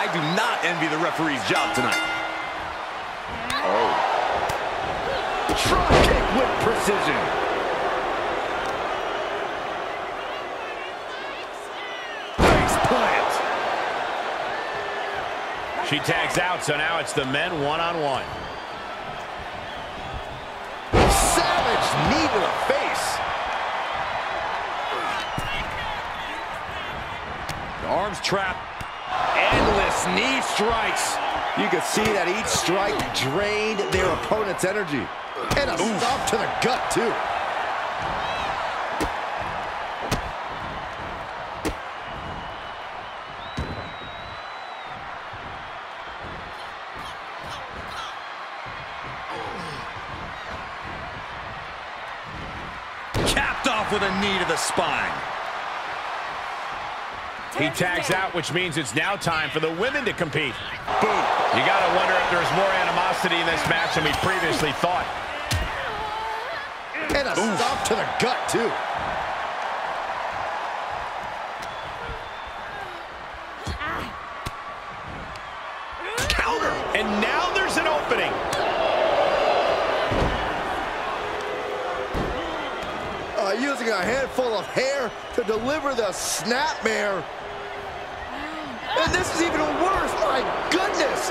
I do not envy the referee's job tonight. Oh. Drop kick with precision. Face plant. She tags out, so now it's the men one-on-one. -on -one. Savage knee to the face. The arms trapped. Knee strikes. You could see that each strike drained their opponent's energy. And a Oof. stop to the gut, too. Capped off with a knee to the spine. He tags out, which means it's now time for the women to compete. Boom. You got to wonder if there's more animosity in this match than we previously thought. And a Oof. stop to the gut, too. Counter. And now there's an opening. Uh, using a handful of hair to deliver the snapmare. And this is even worse. My goodness.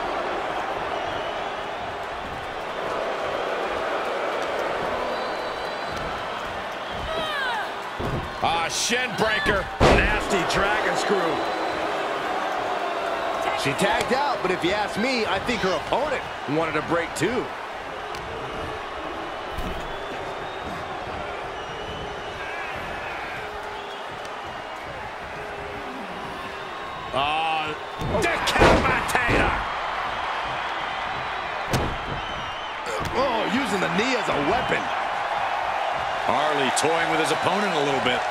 Ah, shin breaker. Nasty dragon screw. She tagged out, but if you ask me, I think her opponent wanted a break too. Using the knee as a weapon. Harley toying with his opponent a little bit.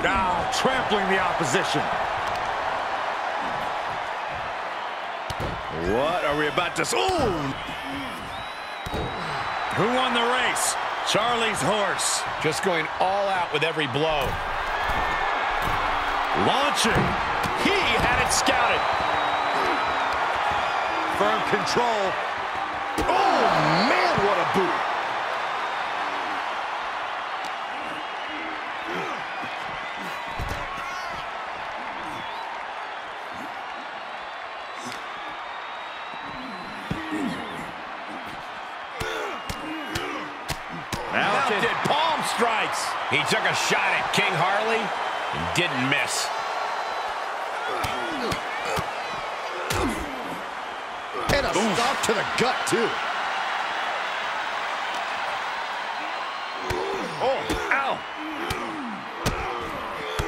Now trampling the opposition. What are we about to... Ooh! Who won the race? Charlie's horse. Just going all out with every blow. Launching. He had it scouted. Firm control. Oh, man, what a boot. Mounted palm strikes. He took a shot at King Harley and didn't miss. Stop to the gut, too. Oh, ow.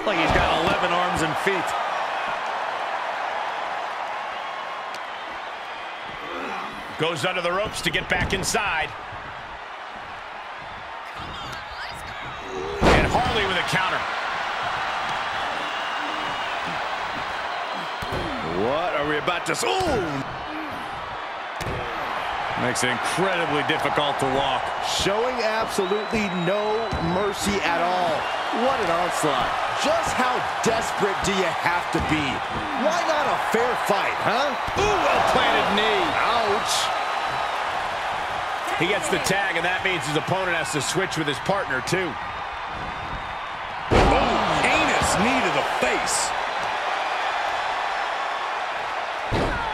Like he's got 11 arms and feet. Goes under the ropes to get back inside. And Harley with a counter. What are we about to... Ooh! Makes it incredibly difficult to walk. Showing absolutely no mercy at all. What an onslaught. Just how desperate do you have to be? Why not a fair fight, huh? Ooh, well-planted knee. Ouch. He gets the tag, and that means his opponent has to switch with his partner, too. Oh, heinous knee to the face.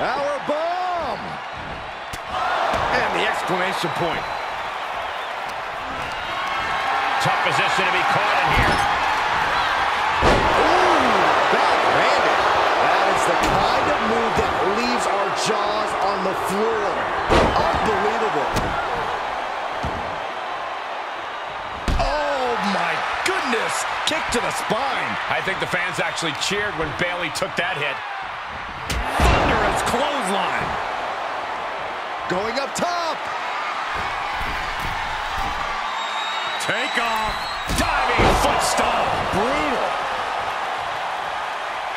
Our bomb! And the exclamation point. Tough position to be caught in here. Ooh, backhanded. That is the kind of move that leaves our jaws on the floor. Unbelievable. Oh, my goodness. Kick to the spine. I think the fans actually cheered when Bayley took that hit Thunderous clothesline. Going up top. stop. Brutal.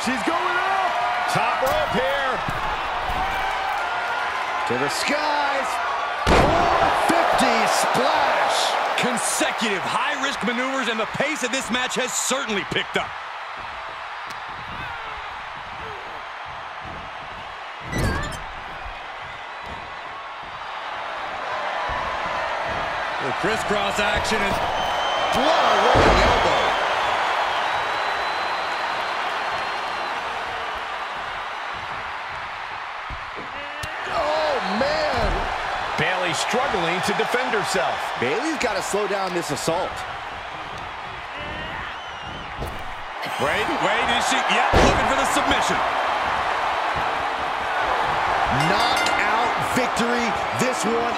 She's going up. Top rope here. To the skies. 450 splash. Consecutive high-risk maneuvers, and the pace of this match has certainly picked up. The crisscross action is blood struggling to defend herself. Bayley's got to slow down this assault. Wait, wait, is she... Yep, looking for the submission. Knockout victory. This one